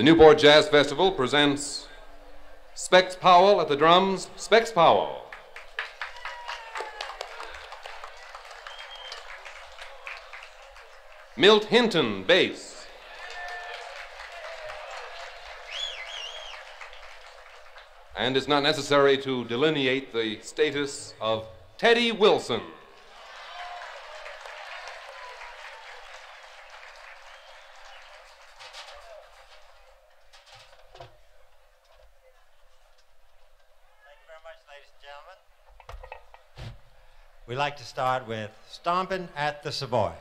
The Newport Jazz Festival presents Specs Powell at the drums, Specs Powell. Milt Hinton, bass. And it's not necessary to delineate the status of Teddy Wilson. Like to start with Stompin' at the Savoy.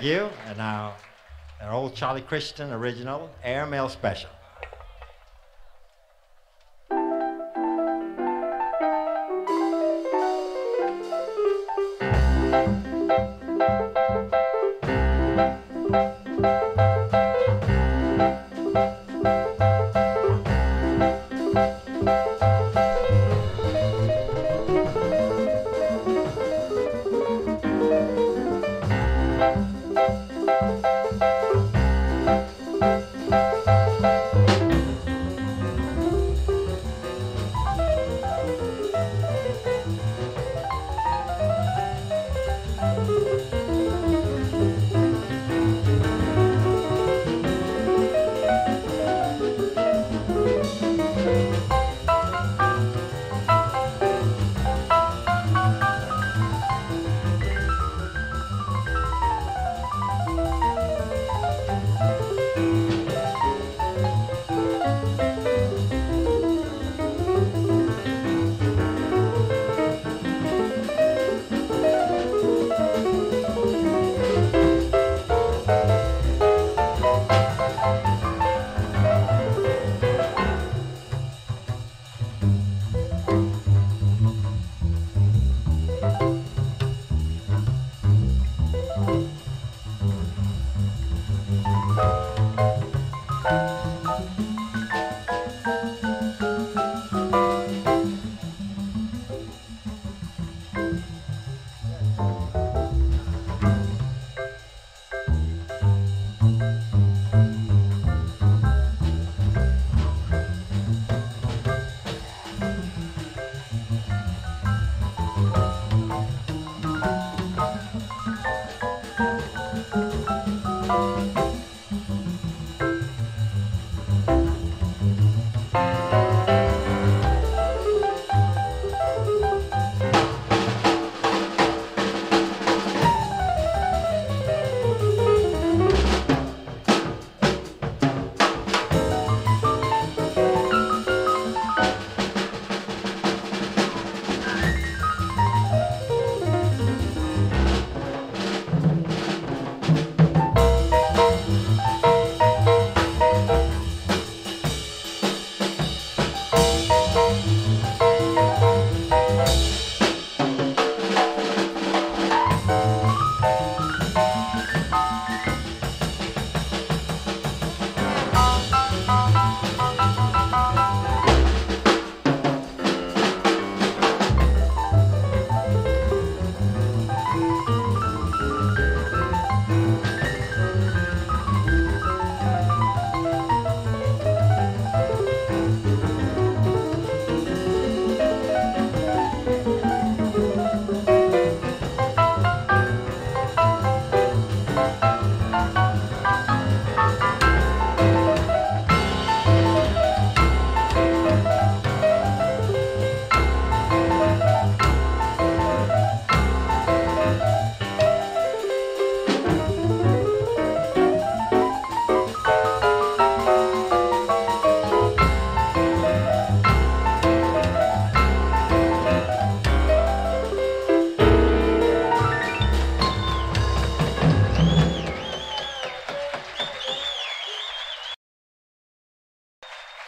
Thank you. And now, an old Charlie Christian original, Airmail Special.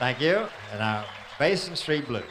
Thank you. And now, Basin Street Blues.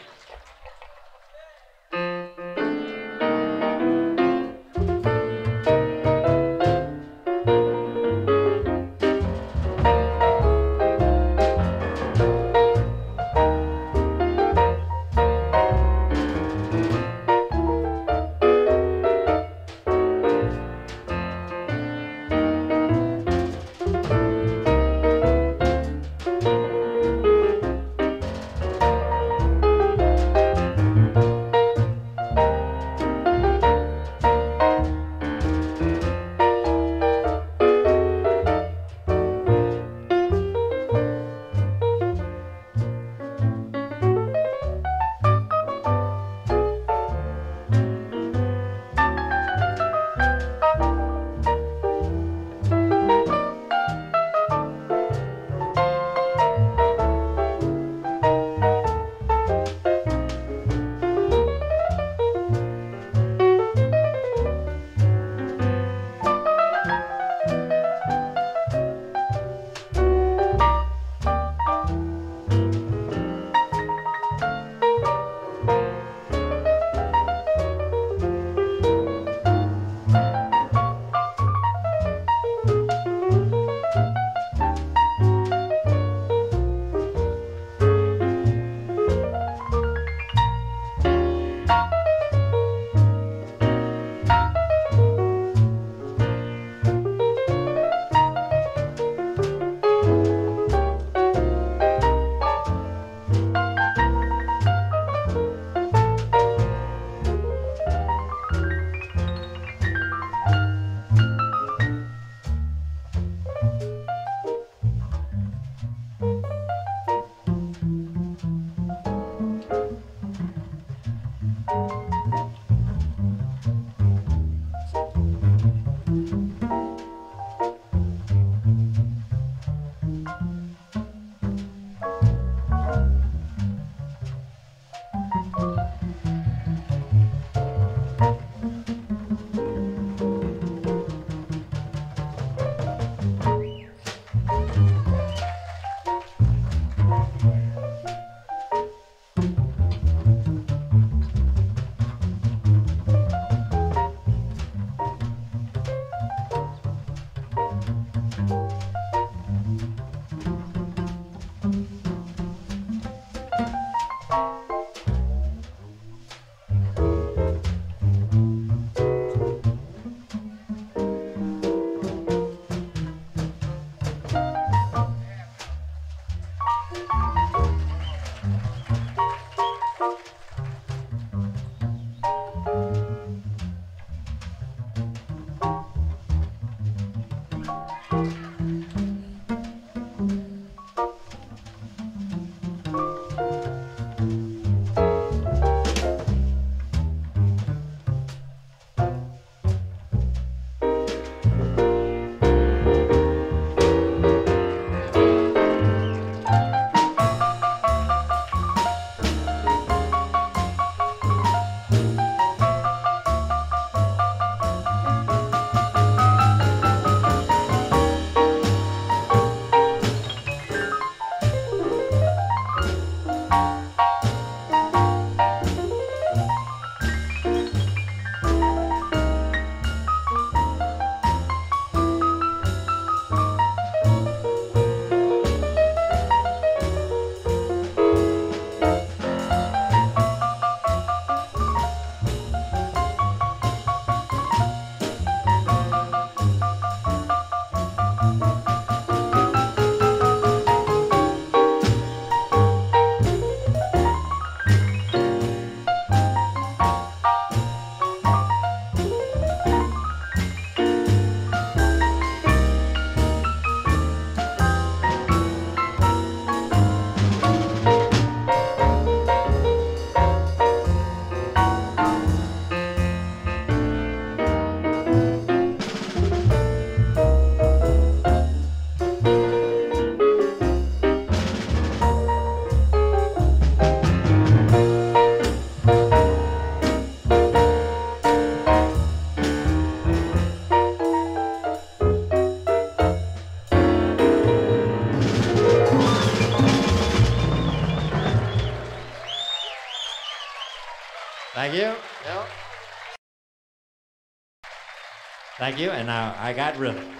Thank you. And now I got rhythm.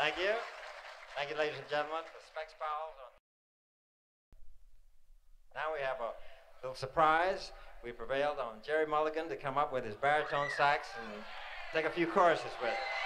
Thank you. Thank you, ladies and gentlemen, for Specs Powell. Now we have a little surprise. We prevailed on Gerry Mulligan to come up with his baritone sax and take a few choruses with it.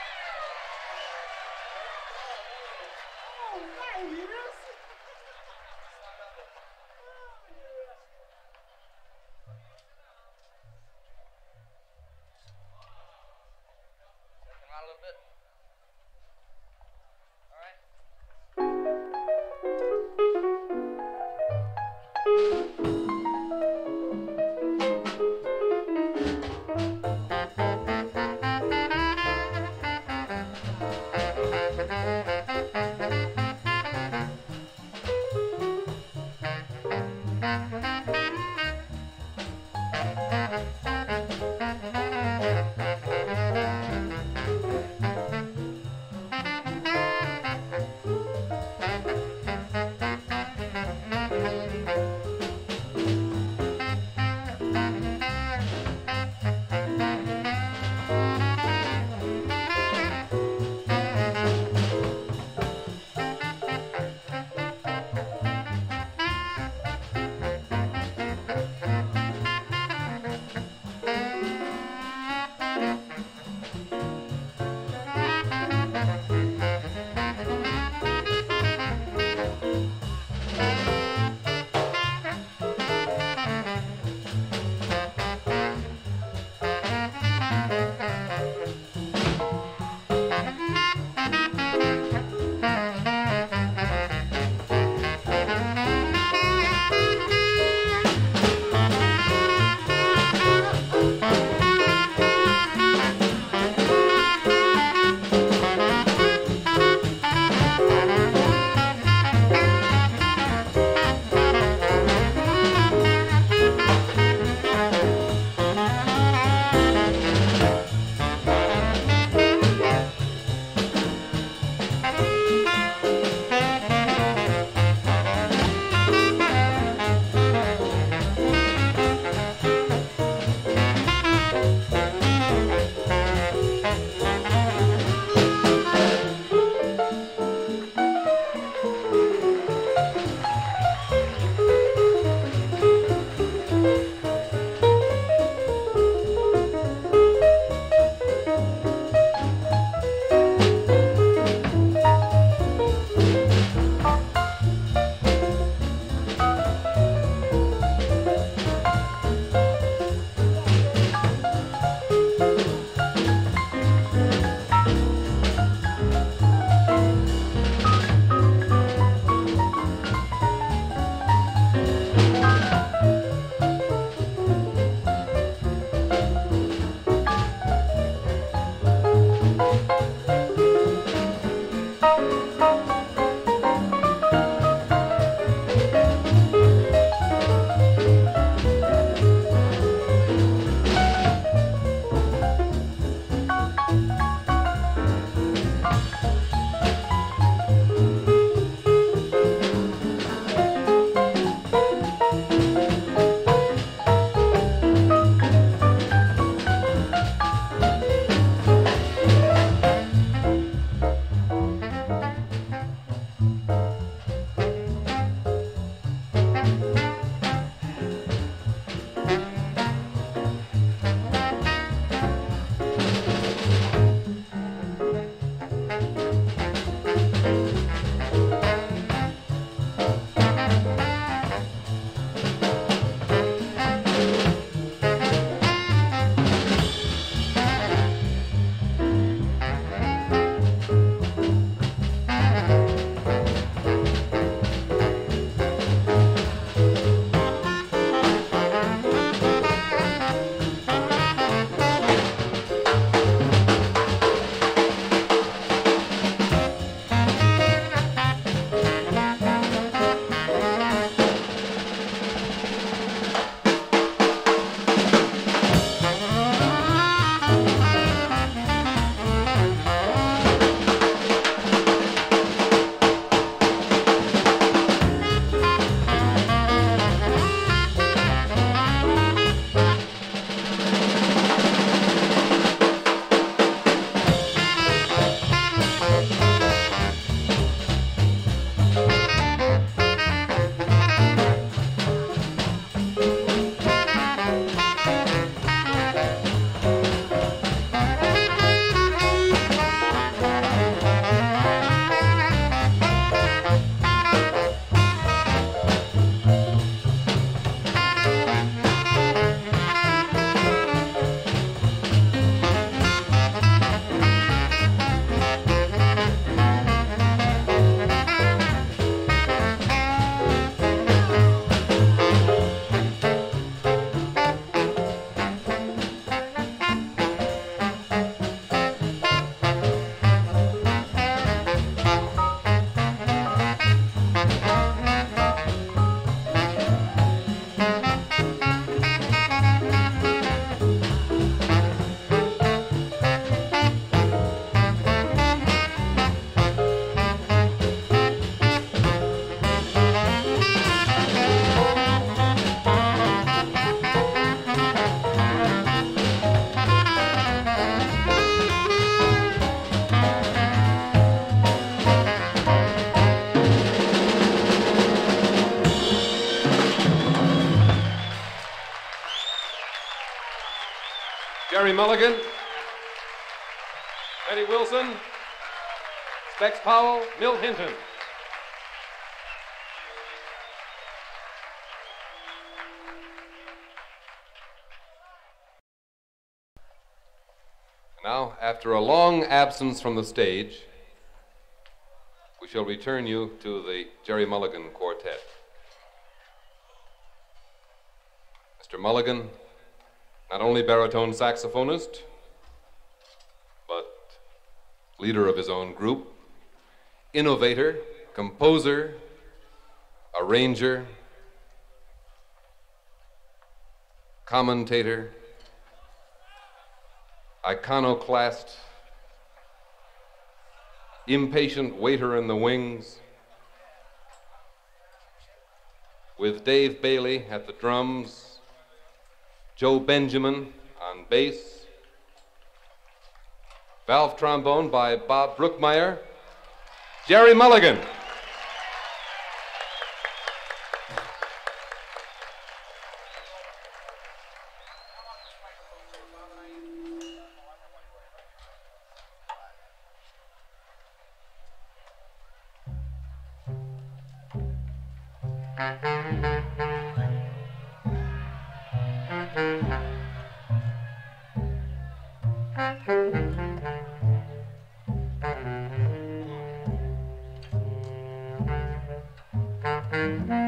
Mulligan, Teddy Wilson, Specs Powell, Milt Hinton. Now, after a long absence from the stage, we shall return you to the Gerry Mulligan Quartet. Mr. Mulligan, not only baritone saxophonist, but leader of his own group, innovator, composer, arranger, commentator, iconoclast, impatient waiter in the wings, with Dave Bailey at the drums, Joe Benjamin on bass, valve trombone by Bob Brookmeyer, Gerry Mulligan. Mm-hmm.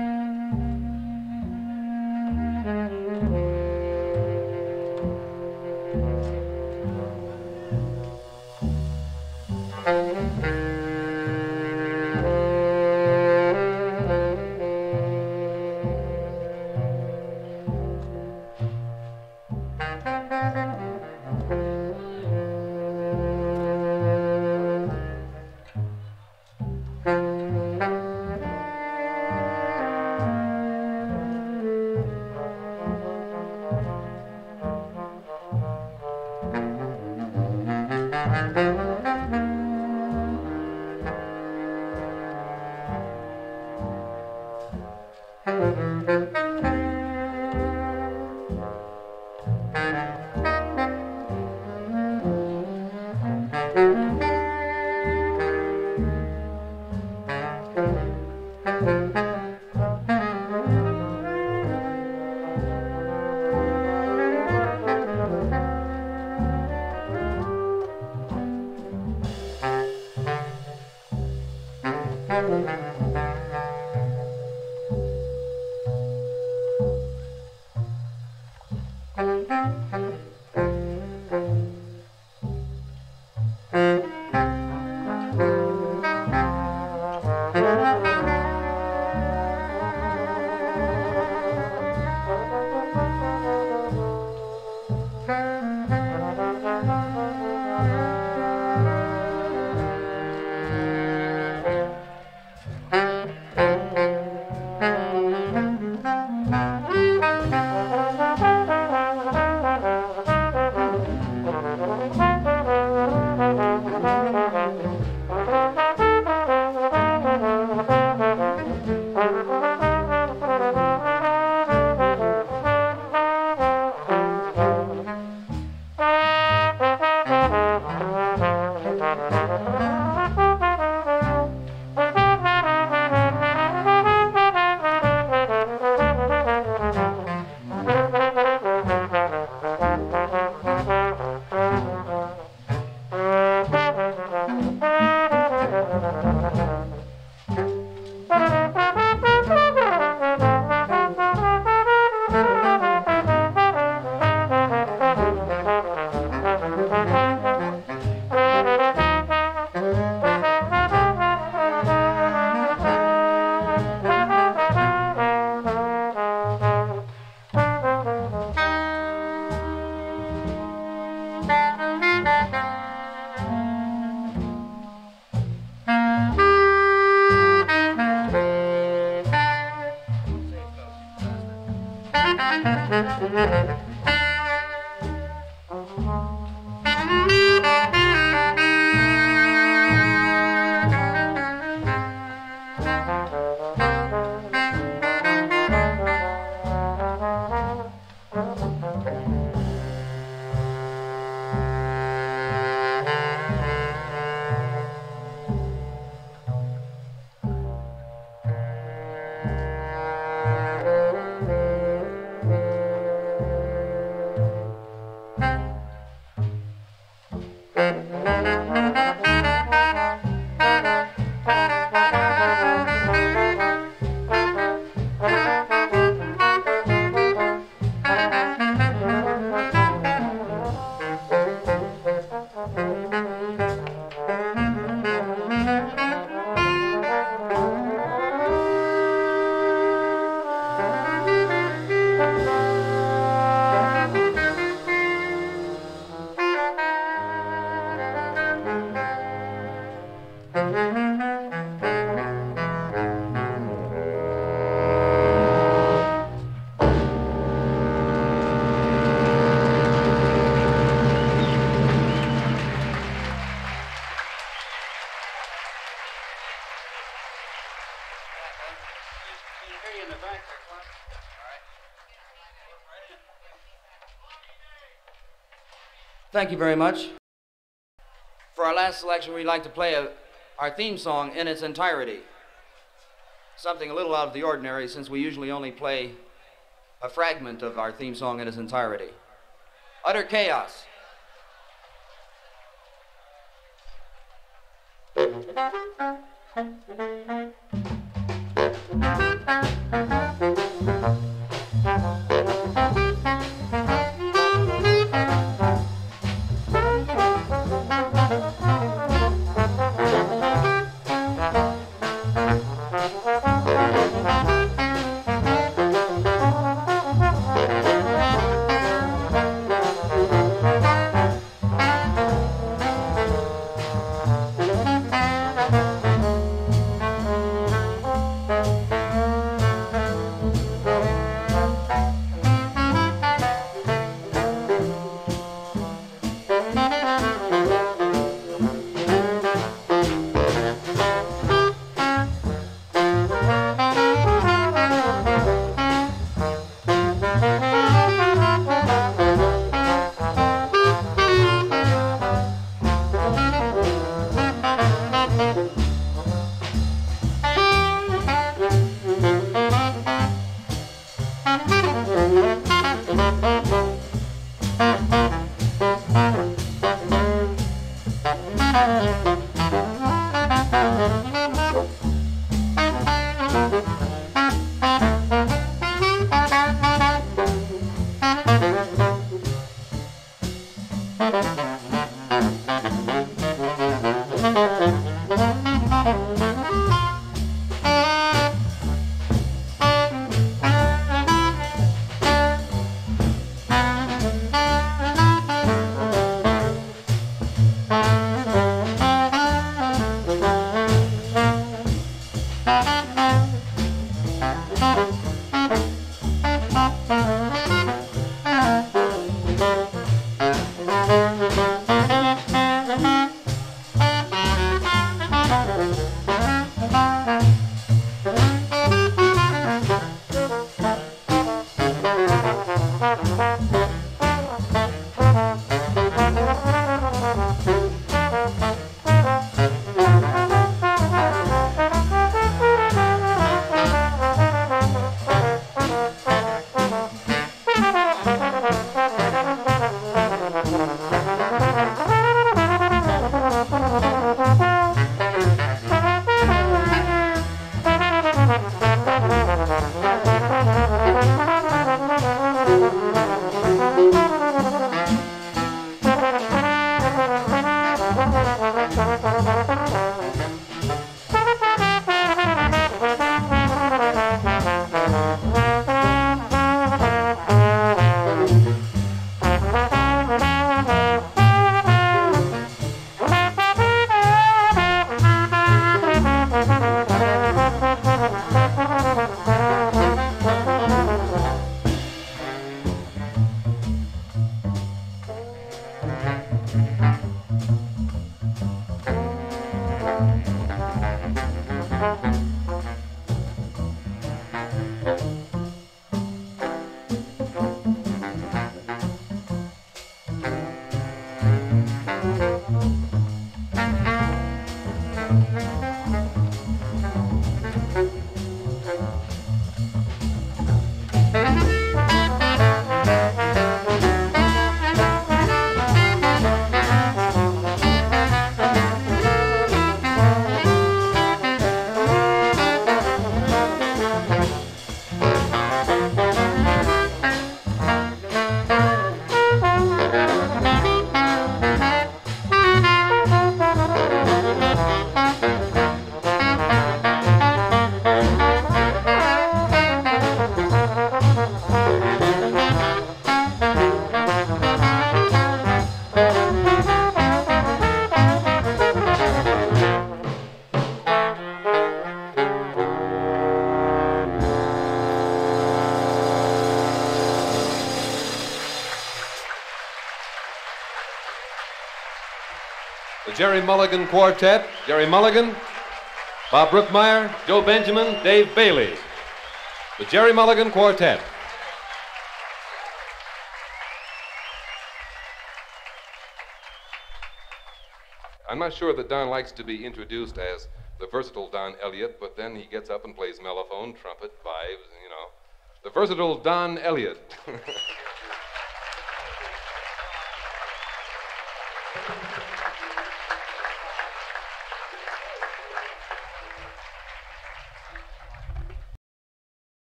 Thank you very much. For our last selection, we'd like to play a, our theme song in its entirety. Something a little out of the ordinary since we usually only play a fragment of our theme song in its entirety. Utter Chaos. Gerry Mulligan Quartet. Gerry Mulligan, Bob Brookmeyer, Joe Benjamin, Dave Bailey. The Gerry Mulligan Quartet. I'm not sure that Don likes to be introduced as the versatile Don Elliott, but then he gets up and plays mellophone, trumpet, vibes, you know. The versatile Don Elliott.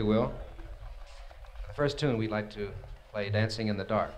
you will. The first tune we'd like to play Dancing in the Dark.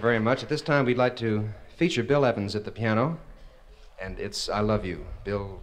Very much. At this time, we'd like to feature Bill Evans at the piano, and it's I Love You, Bill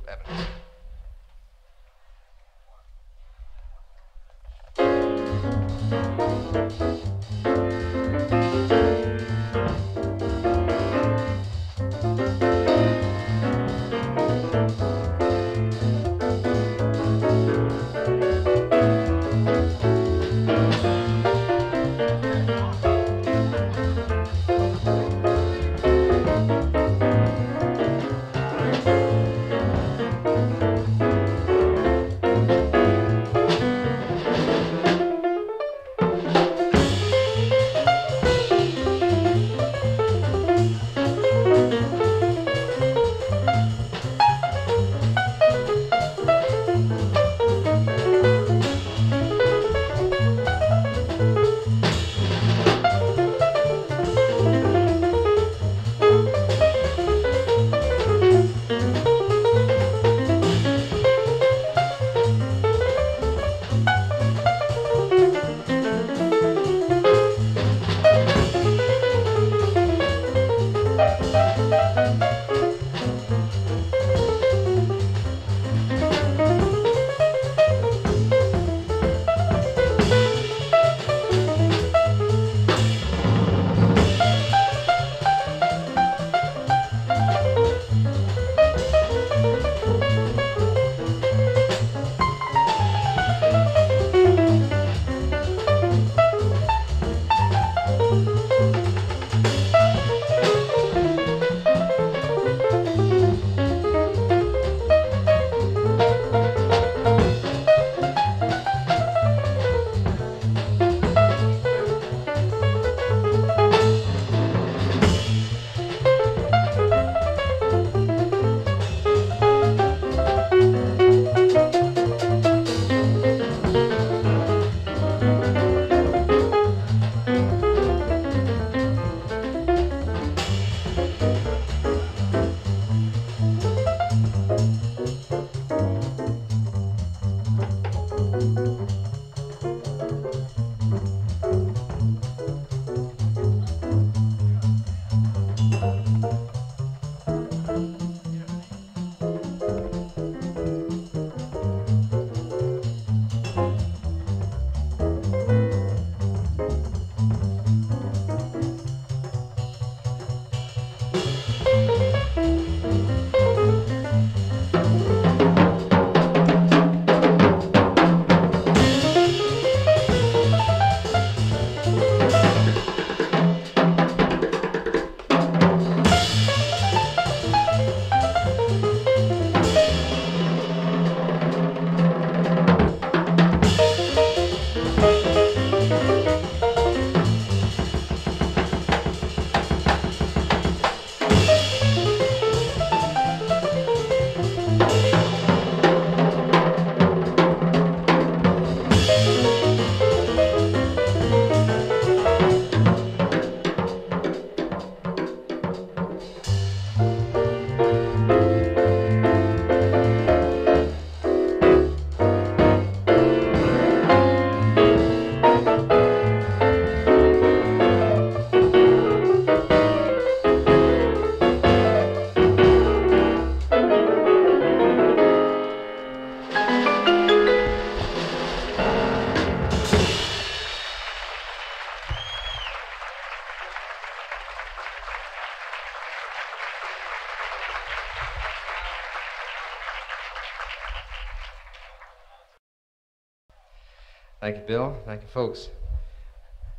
Thank you, Bill. Thank you, folks.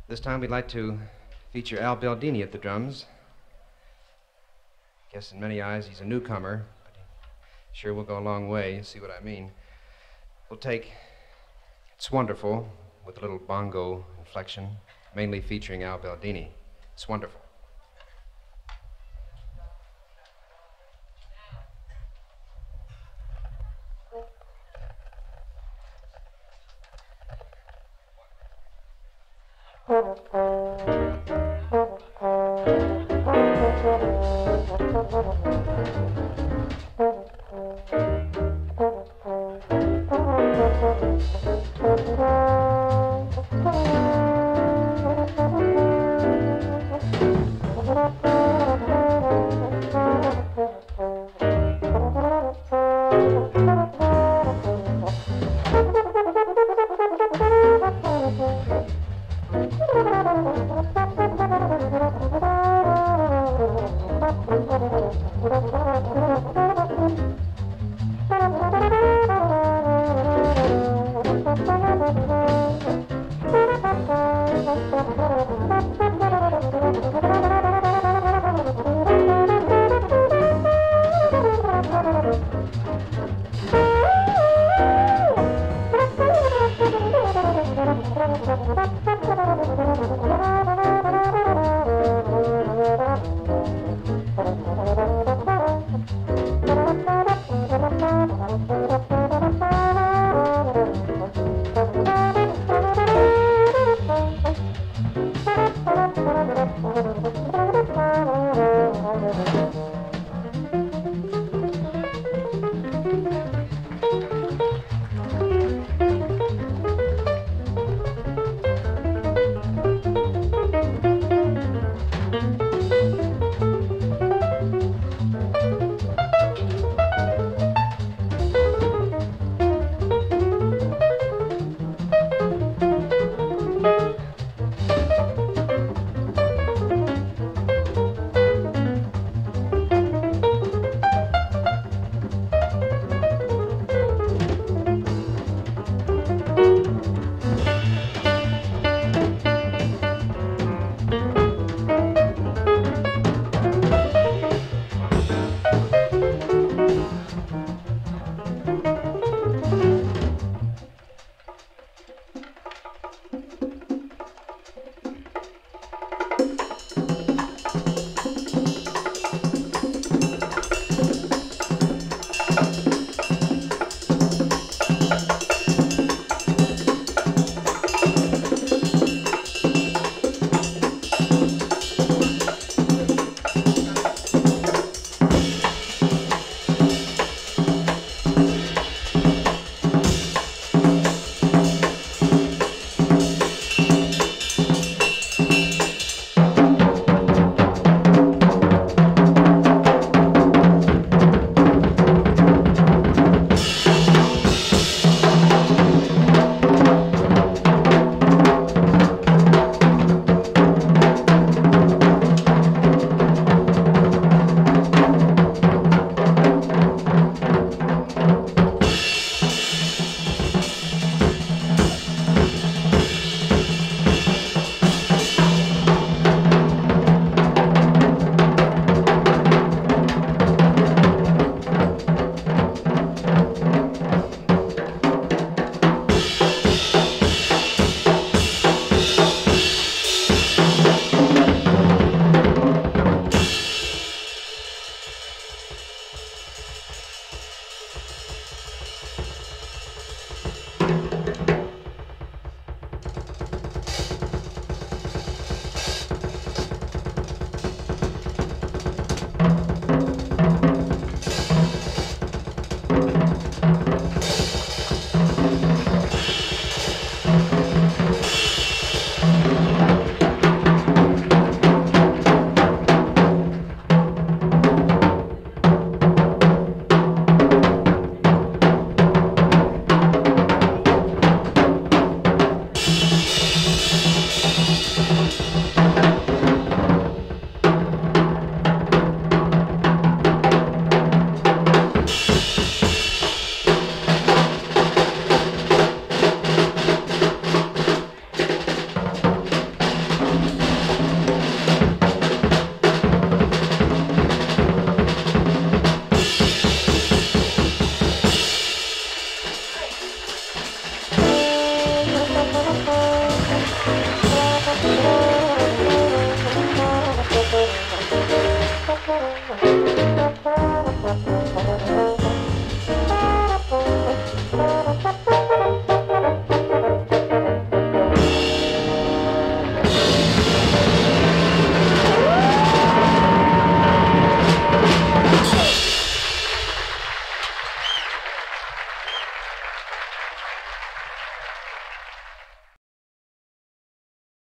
This time we'd like to feature Al Beldini at the drums. I Guess in many eyes he's a newcomer, but he sure will go a long way. You see what I mean? We'll take It's Wonderful with a little bongo inflection, mainly featuring Al Beldini. It's wonderful. Mm-hmm.